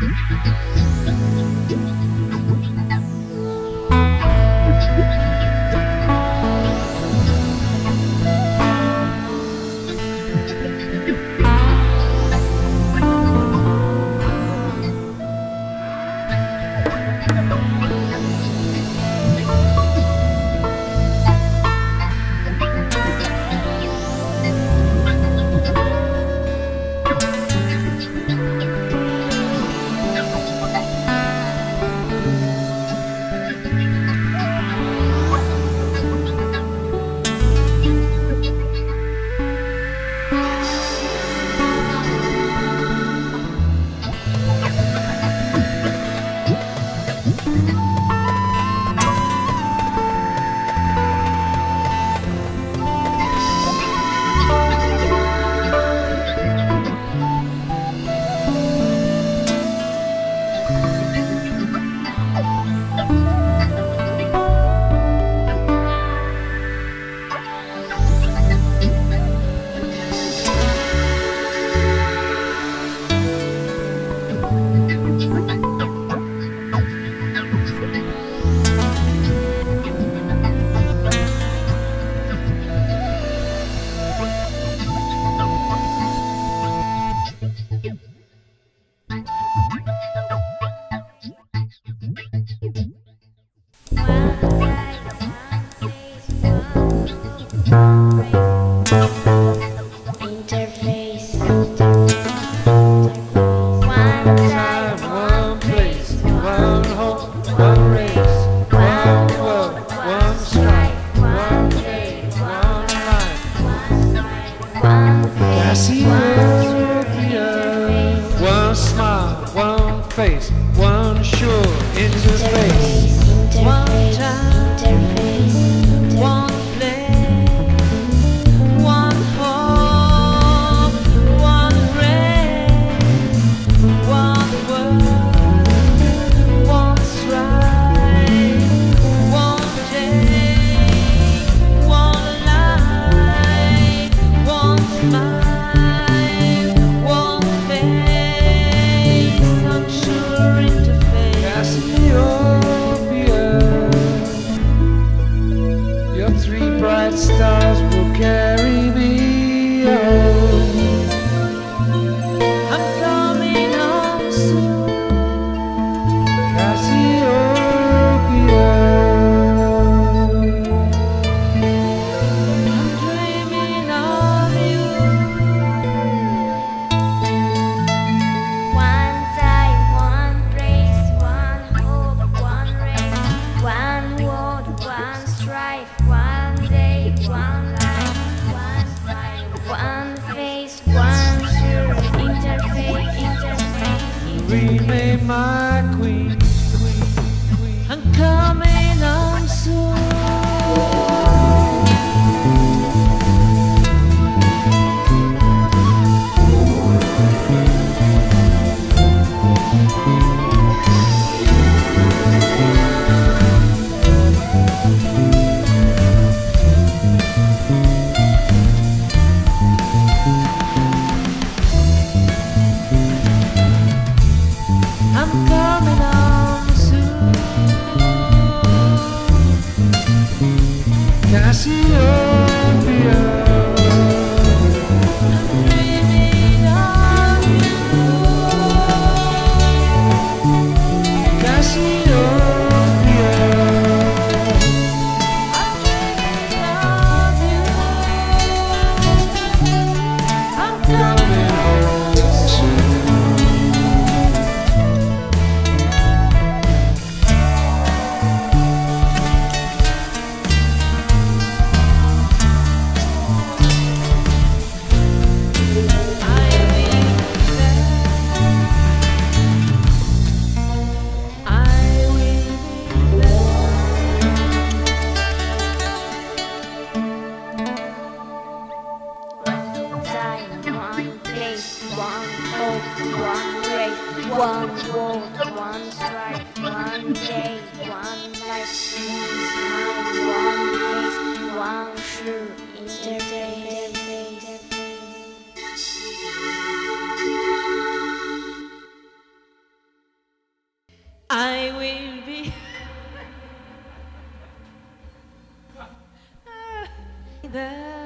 Mm-hmm. Cassiopeia, one smile, one face, one sure interface. One time, one place, one home, one race, one world, one strife, one day, one life, one smile, my one one hope, one race, one world, one strife, one day, one life, one smile, one face, one sure interface. I will be there.